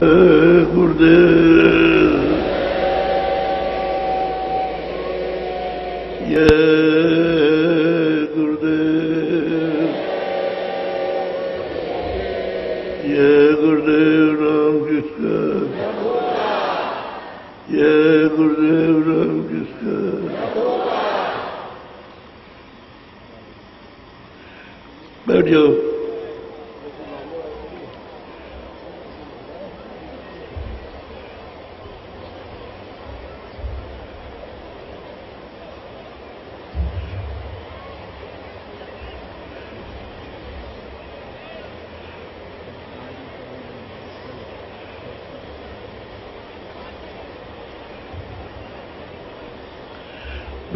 गुरुदेव ये गुरुदेव ये गुरुदेव नाम किसका ये गुरुदेव नाम किसका बैठ जाओ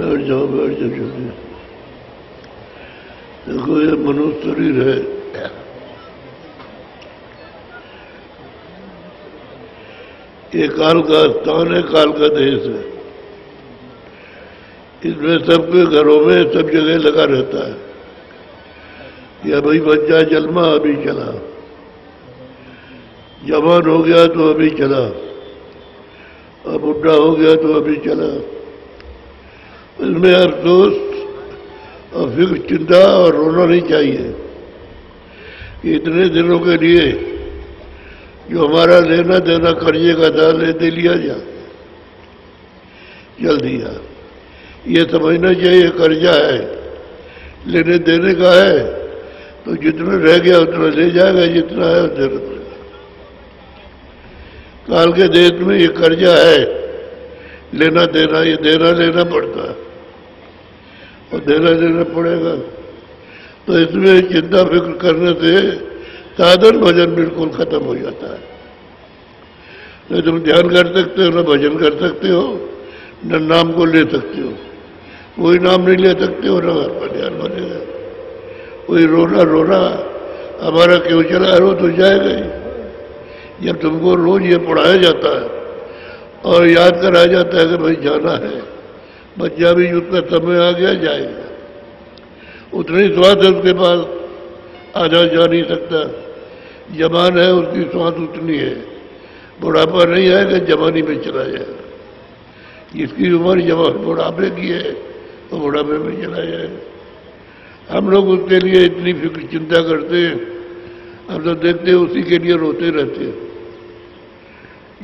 बैठ जाओ बैठ जाओ जल्दी देखो, ये मनुष्य शरीर है ये काल का स्थान है काल का देश है। इसमें सबके घरों में सब जगह लगा रहता है। कि अभी बच्चा जन्मा, अभी चला। जवान हो गया तो अभी चला। अब बुढ़ा हो गया तो अभी चला। इसमें अफसोस और फ़िक्र चिंता और रोना नहीं चाहिए। इतने दिनों के लिए जो हमारा लेना देना कर्जे का था ले दे लिया जा। चल दिया ये समझना चाहिए, कर्जा है, लेने देने का है तो जितना रह गया उतना ले जाएगा, जितना है उतना काल के देश में ये कर्जा है लेना देना, ये देना लेना पड़ता है। और देना लेना पड़ेगा। तो इसमें चिंता फ़िक्र करने से साधन भजन बिल्कुल खत्म हो जाता है। न तुम ध्यान कर सकते हो, न भजन कर सकते हो, न नाम को ले सकते हो। कोई नाम नहीं ले सकते हो, ना घर पर ध्यान बनेगा। कोई रोना रोना, हमारा क्यों चला रो तो जाएगा ही। जब तुमको रोज ये पढ़ाया जाता है और याद करा जाता है कि भाई जाना है। बच्चा भी युद्ध का समय आ गया, जाएगा। उतनी स्वाद है उसके पास। आधा जा नहीं सकता। जवान है, उसकी स्वाद उतनी है। बुढ़ापा नहीं आएगा जवानी में चला जाएगा जिसकी उम्र जवान बुढ़ापे की है तो बुढ़ापे में चला जाएगा हम लोग उसके लिए इतनी फ़िक्र चिंता करते हैं। हम तो देखते हैं उसी के लिए रोते रहते हैं।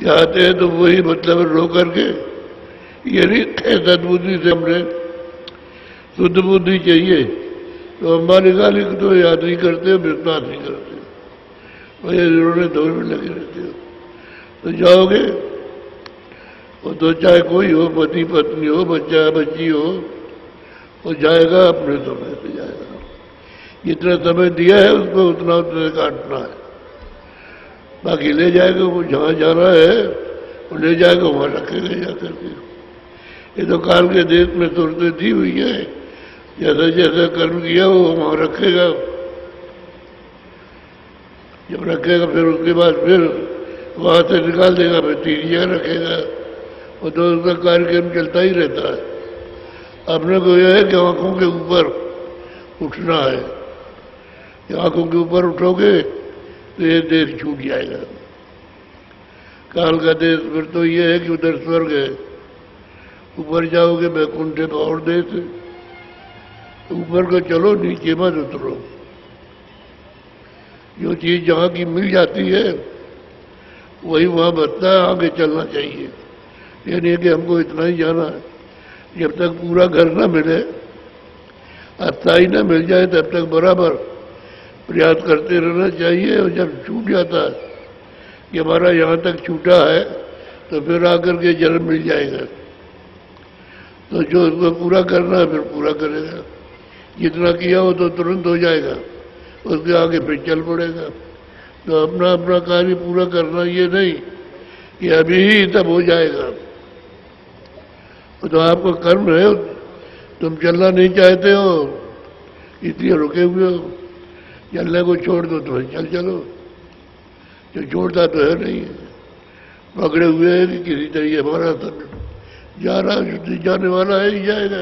चाहते हैं तो वही मतलब रो करके, यानी सदबुद्धि से हमने शुद्ध बुद्धि चाहिए। तो हमारे गाली तो याद नहीं करते विश्वास नहीं करते। वही रोने में लगे रहते हो। तो जाओगे वो तो चाहे कोई हो, पति, पत्नी हो, बच्चा, बच्ची हो, वो जाएगा, अपने समय पे जाएगा। जितना समय दिया है उसको उतना उतना काटना है। बाकी ले जाएगा, वो जहाँ जाना है, वो ले जाएगा, वहाँ रखेगा जा करके ये तो काल के देश में सूरतें दी हुई है। जैसा जैसा कर्म किया, वो वहाँ रखेगा। जब रखेगा, फिर उसके बाद फिर वहाँ से निकाल देगा, फिर जगह रखेगा। वो तो उसका कार्यक्रम चलता ही रहता है। अपने को यह है कि आँखों के ऊपर उठना है। आँखों के ऊपर उठोगे तो ये देश छूट जाएगा। काल का देश फिर तो ये है कि उधर स्वर्ग है। ऊपर जाओगे बैकुंठे और देश ऊपर को चलो, नीचे मत उतरो। जो चीज़ जहाँ की मिल जाती है, वही वहाँ बचता है, आगे चलना चाहिए। ये नहीं कि हमको इतना ही जाना है। जब तक पूरा घर ना मिले अस्थाई ना मिल जाए, तब तक बराबर प्रयास करते रहना चाहिए और जब छूट जाता है, कि हमारा यहाँ तक छूटा है तो फिर आकर के जन्म मिल जाएगा। तो जो उसको पूरा करना है, फिर पूरा करेगा। जितना किया हो तो तुरंत हो जाएगा। उसके आगे फिर चल पड़ेगा। तो अपना अपना कार्य पूरा करना ये नहीं, कि अभी ही तब हो जाएगा। तो आपका कर्म है, तुम चलना नहीं चाहते हो, इसलिए रुके हुए हो। चलने को छोड़ दो तो चल चलो। जो छोड़ता तो है नहीं। है पकड़े हुए हैं कि किसी तरीके हमारा जा रहा है जाने वाला है ही जाएगा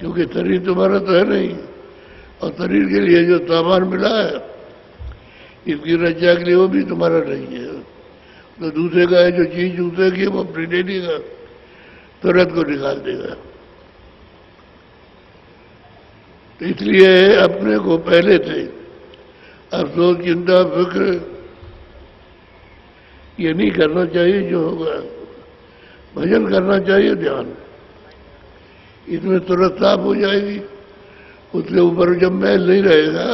क्योंकि शरीर तुम्हारा तो है नहीं। और शरीर के लिए जो सामान मिला है, इसकी रक्षा के लिए वो भी तुम्हारा नहीं है। तो दूसरे का है, जो चीज़ दूसरे की वो अपनी ले लेगा तुरंत को निकाल देगा तो इसलिए अपने को पहले थे अफसोस चिंता फ़िक्र ये नहीं करना चाहिए जो होगा। भजन करना चाहिए ध्यान। इसमें तुरंत साफ़ हो जाएगी। उसके ऊपर जब मैल नहीं रहेगा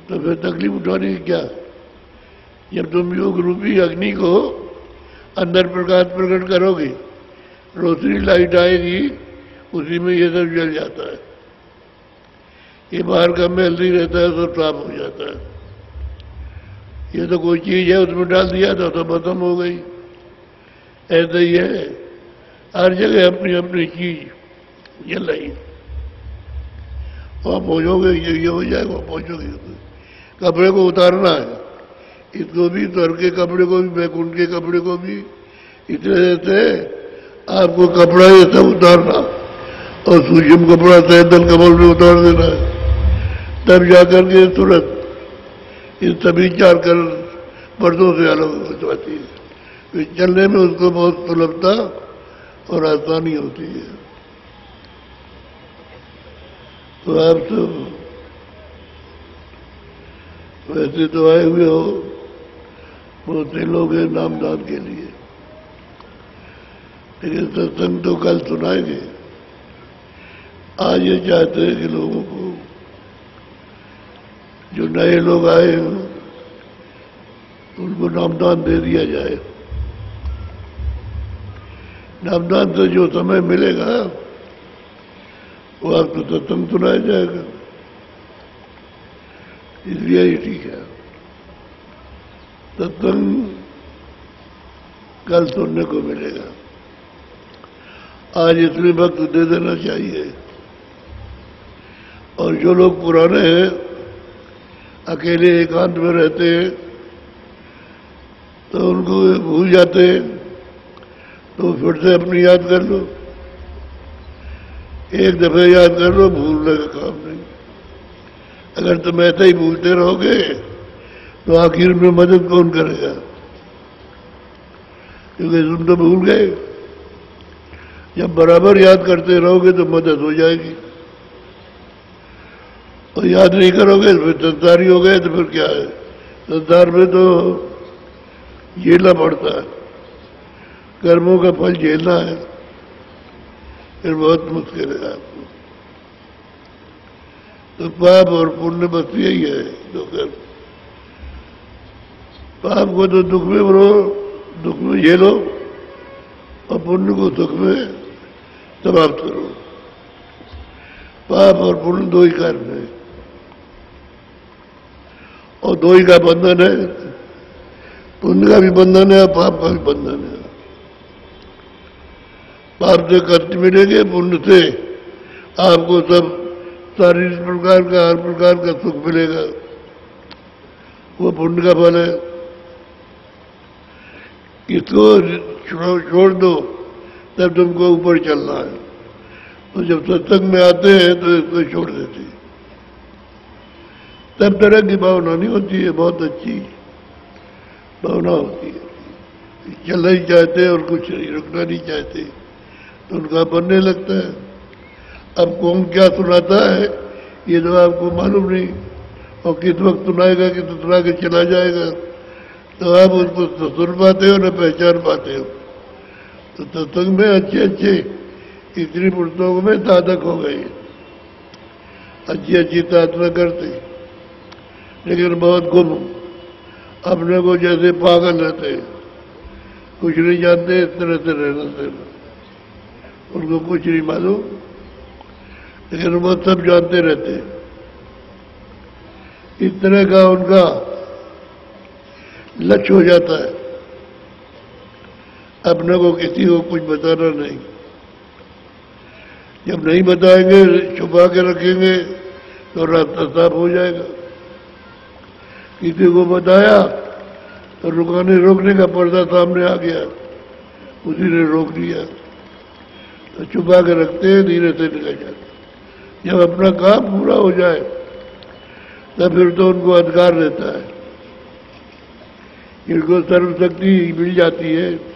तो फिर तकलीफ़ उठाने की क्या? जब तुम योग रूपी अग्नि को अंदर प्रकाश प्रकट करोगे, रोशनी लाइट आएगी, उसी में ये सब जल जाता है। ये बाहर का मैल नहीं रहता है सब साफ़ हो जाता है। ये तो कोई चीज़ है, उसमें डाल दिया था तो खत्म हो गई। ऐसा ही है। हर जगह अपनी अपनी चीज़ जल रही वहाँ पहुंचोगे, ये ये हो जाएगा पहुंचोगे। कपड़े को उतारना है। इसको भी तर के कपड़े को भी, बैकुंठ के कपड़े को भी। इतने देते आपको कपड़ा ये सब उतारना। और सूजम कपड़ा तय दल कमल में उतार देना है। तब जाकर के तुरंत इन सभी चार कर पर्दों से अलग हो जाती है। चलने में उसको बहुत सुलभता और आसानी होती है। तो आप तो वैसे तो आए हुए हो, बहुत से लोग हैं नामदान के लिए। लेकिन सत्संग तो कल सुनाएँगे। आज ये चाहते हैं कि लोगों को जो नए लोग आए हैं, उनको नामदान दे दिया जाए। नामदान से जो समय मिलेगा, वो आपको सत्संग सुनाया जाएगा। इसलिए ही ठीक है सत्संग कल सुनने को मिलेगा। आज इसलिए वक्त दे देना चाहिए। और जो लोग पुराने हैं अकेले एकांत में रहते हैं तो उनको भूल जाते हैं तो फिर से अपनी याद कर लो। एक दफे याद कर लो, भूलने का काम नहीं। अगर तुम ऐसा ही भूलते रहोगे तो आखिर में मदद कौन करेगा? क्योंकि तुम तो भूल गए। जब बराबर याद करते रहोगे तो मदद हो जाएगी। और याद नहीं करोगे तो फिर संसारी हो गए तो फिर क्या है? संसार में तो झेलना पड़ता है। कर्मों का फल झेलना है। फिर बहुत मुश्किल है आपको। तो पाप और पुण्य बस यही है दो कर्म पाप को तो दुख में बनो दुख में झेलो, और पुण्य को सुख में समाप्त करो। पाप और पुण्य दो ही कर्म है। और दो ही का बंधन है। पुण्य का भी बंधन है पाप का भी बंधन है। पाप से कष्ट मिलेंगे, पुण्य से आपको सब शारीरिक प्रकार का, हर प्रकार का सुख मिलेगा। वो पुण्य का फल है। इसको छोड़ दो, तब तुमको ऊपर चलना है। तो जब सत्संग में आते हैं तो इसको छोड़ देते हैं। तब तरह की भावना नहीं होती है, बहुत अच्छी भावना होती है। चलना ही चाहते और कुछ नहीं, रुकना नहीं चाहते तो उनका बनने लगता है। अब कौन क्या सुनाता है, ये तो आपको मालूम नहीं, और किस वक्त सुनाएगा कि तो सुना के चला जाएगा। तो आप उसको तो सुन पाते हो, न पहचान पाते हो। तो सत्संग में अच्छे अच्छे, इतनी पुस्तकों में साधक हो गए अच्छी अच्छी साधना करते लेकिन बहुत गुम। अपने को जैसे पागल रहते कुछ नहीं जानते इस तरह से रहना उनको कुछ नहीं मालूम। लेकिन वो सब जानते रहते इस तरह का उनका लक्ष्य हो जाता है। अपने को किसी को कुछ बताना नहीं। जब नहीं बताएँगे, छुपा के रखेंगे तो रास्ता साफ़ हो जाएगा। किसी को बताया तो रुकाने रोकने का पर्दा सामने आ गया। उसी ने रोक दिया। तो छुपा के रखते हैं धीरे से निकल जाते जब अपना काम पूरा हो जाए, तब फिर तो उनको अधिकार रहता है। इनको सर्वशक्ति मिल जाती है।